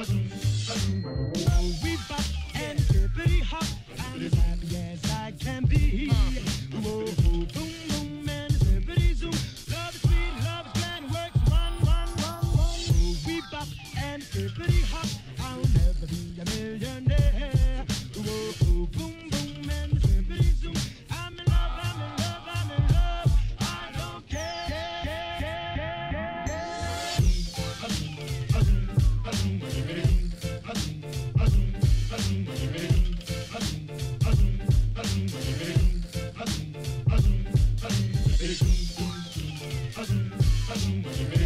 We bop and hippity hop. I'm as happy as I can be. Whoa, boom, boom, and hippity zoom. Love is sweet, love is grand, works one, one, one, one. We bop and hippity Zoom, zoom, zoom, zoom, zoom, zoom, zoom